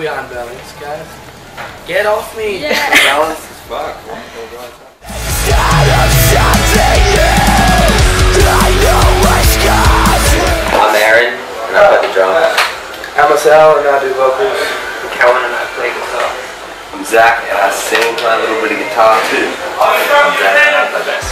be on balance, guys. Get off me! Yeah. Balance is fuck. I'm Aaron, and I play the drums. I'm Sal and I do vocals. I'm Kellen and I play guitar. I'm Zach and I sing my little bit of guitar too. I'm Zach and I play bass.